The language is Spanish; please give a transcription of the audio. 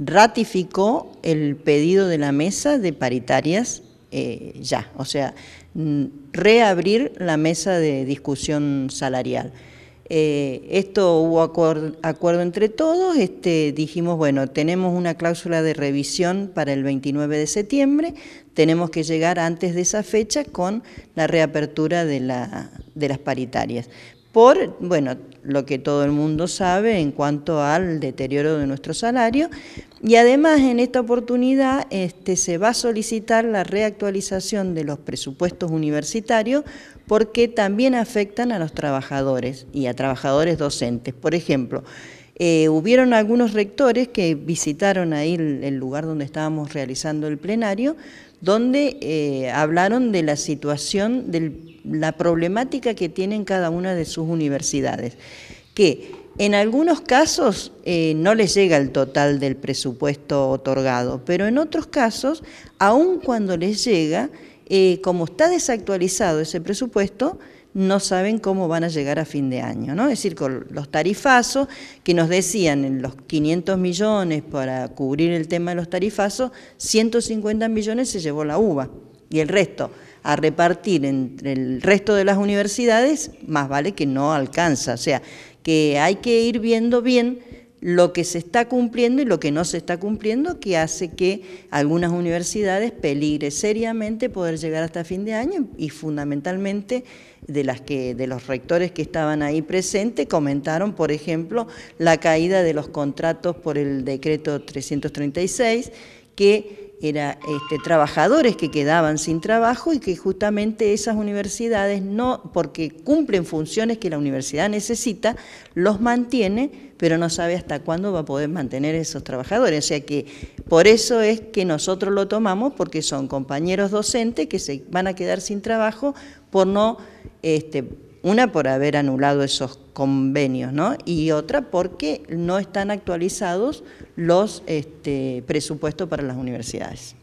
ratificó el pedido de la mesa de paritarias eh, ya, o sea, mm, reabrir la mesa de discusión salarial. Eh, esto hubo acuerdo, entre todos, este, dijimos, bueno, tenemos una cláusula de revisión para el 29 de septiembre, tenemos que llegar antes de esa fecha con la reapertura de, de las paritarias por, bueno, lo que todo el mundo sabe en cuanto al deterioro de nuestro salario. Y además en esta oportunidad este, se va a solicitar la reactualización de los presupuestos universitarios porque también afectan a los trabajadores y a trabajadores docentes. Por ejemplo, eh, hubieron algunos rectores que visitaron ahí el, lugar donde estábamos realizando el plenario, donde eh, hablaron de la situación del la problemática que tienen cada una de sus universidades, que en algunos casos eh, no les llega el total del presupuesto otorgado, pero en otros casos, aun cuando les llega, eh, como está desactualizado ese presupuesto, no saben cómo van a llegar a fin de año, ¿no? Es decir, con los tarifazos que nos decían en los 500 millones para cubrir el tema de los tarifazos, 150 millones se llevó la uva y el resto a repartir entre el resto de las universidades, más vale que no alcanza. O sea, que hay que ir viendo bien lo que se está cumpliendo y lo que no se está cumpliendo, que hace que algunas universidades peligre seriamente poder llegar hasta fin de año y fundamentalmente de las que de los rectores que estaban ahí presentes comentaron, por ejemplo, la caída de los contratos por el decreto 336 que eran este, trabajadores que quedaban sin trabajo y que justamente esas universidades, no porque cumplen funciones que la universidad necesita, los mantiene, pero no sabe hasta cuándo va a poder mantener esos trabajadores. O sea que por eso es que nosotros lo tomamos, porque son compañeros docentes que se van a quedar sin trabajo por no... Este, una por haber anulado esos convenios, ¿no? Y otra porque no están actualizados los este, presupuestos para las universidades.